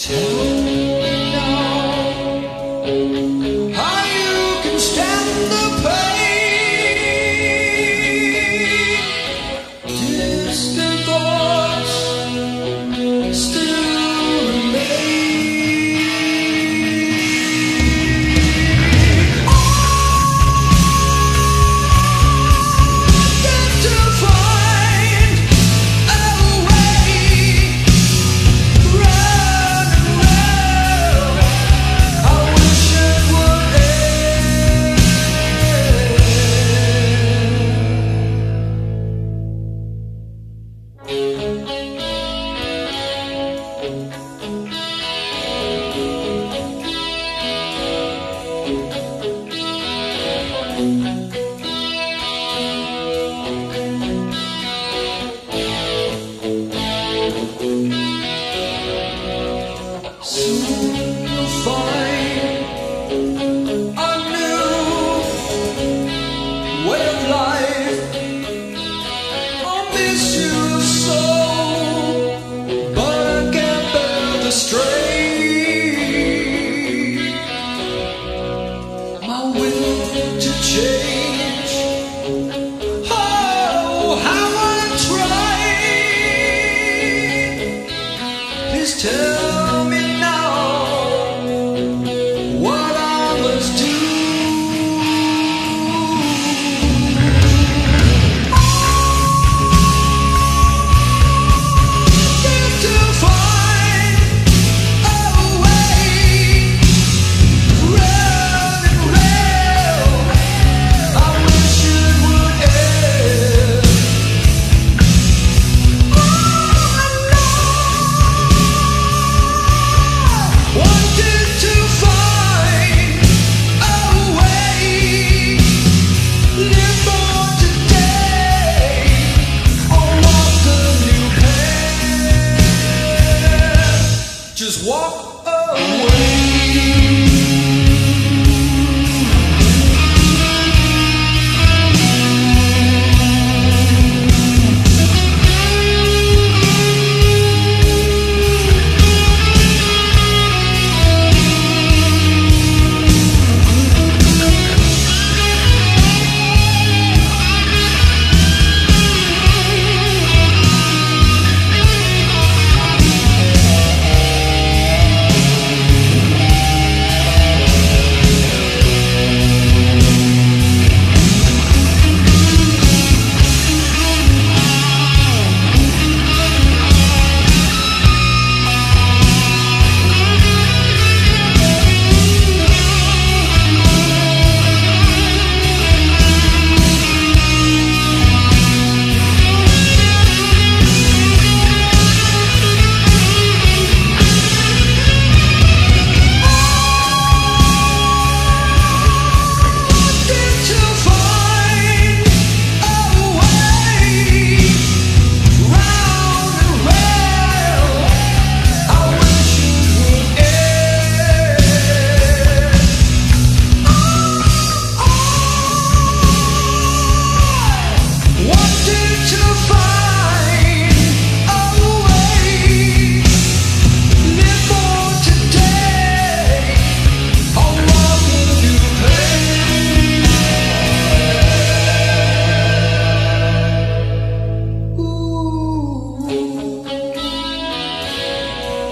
two. too.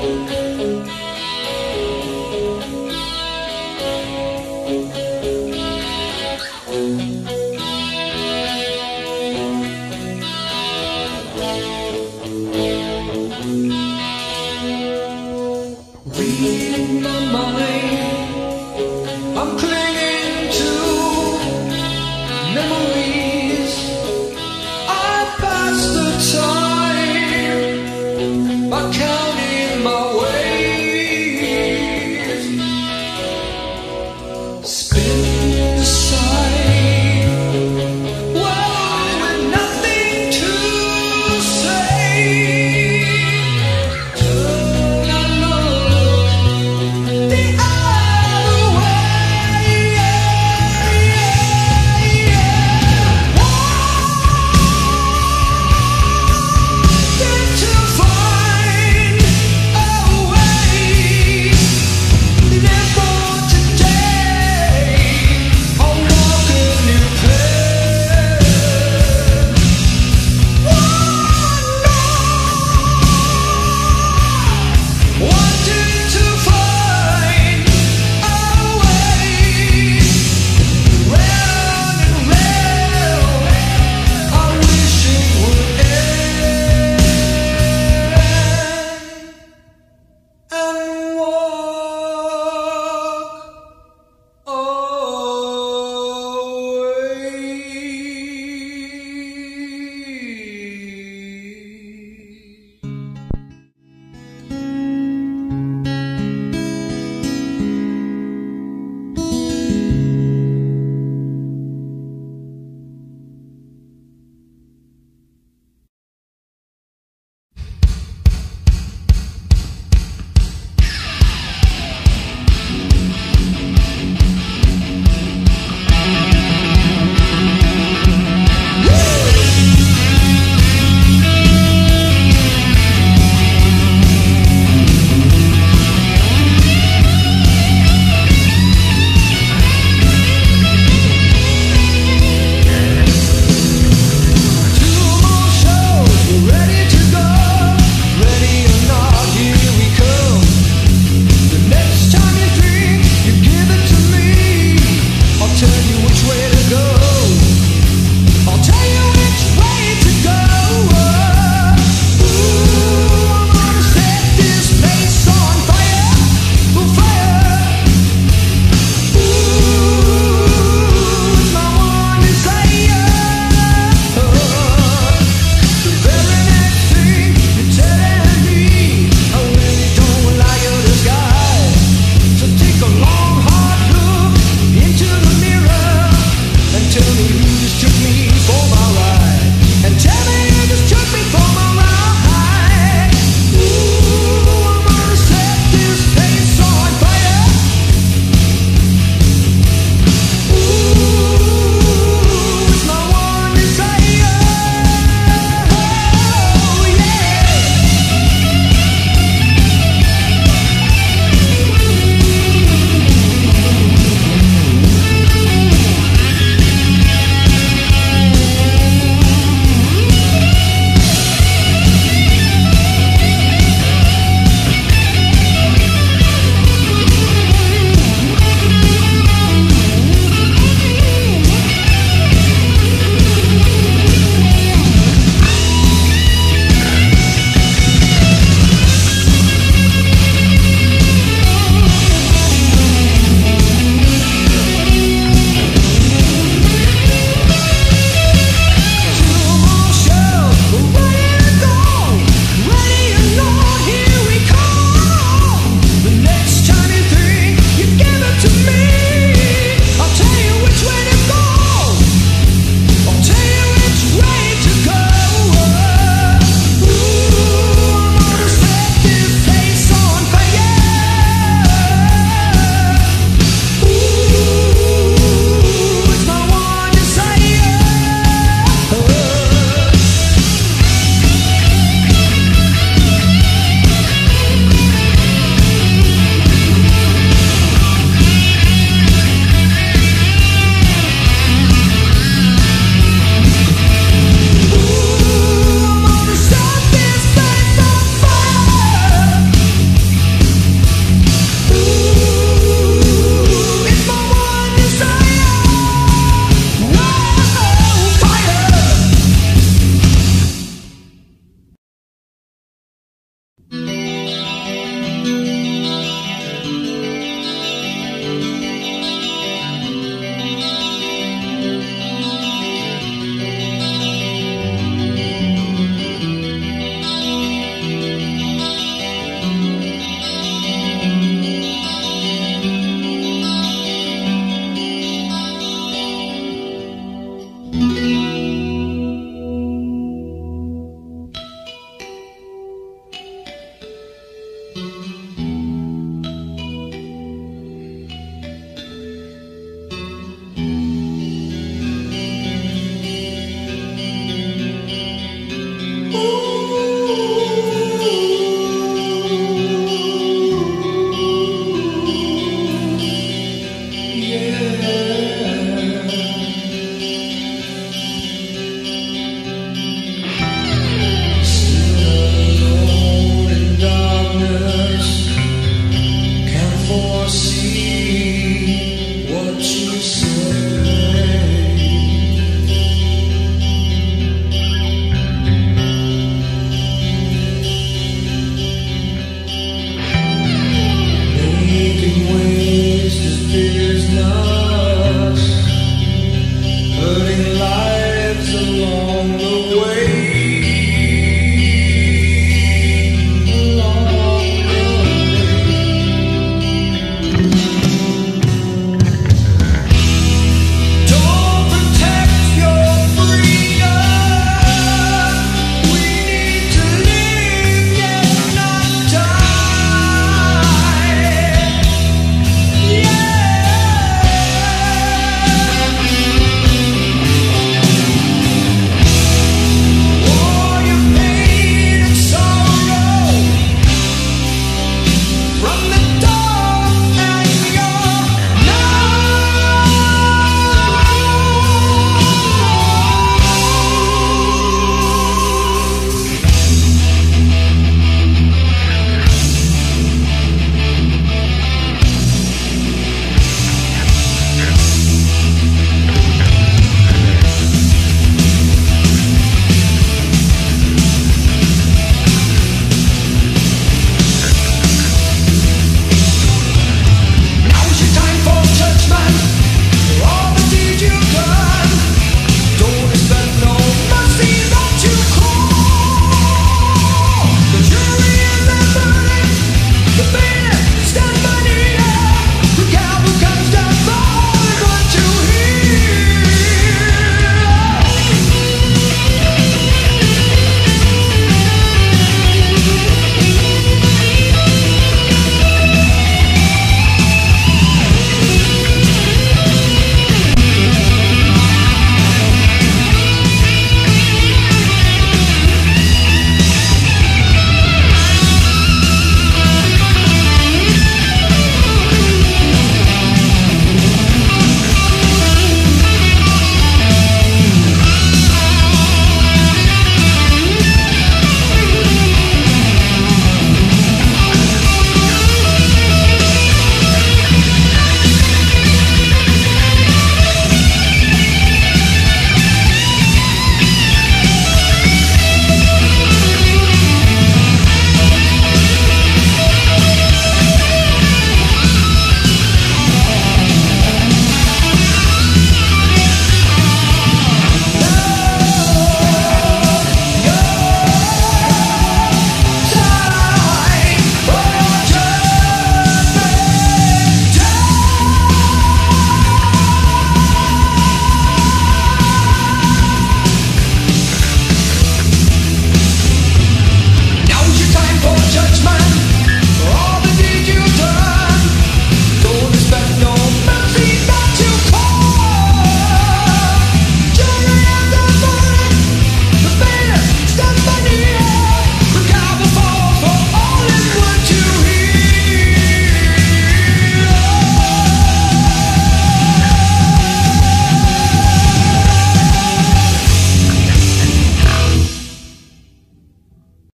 Thank you.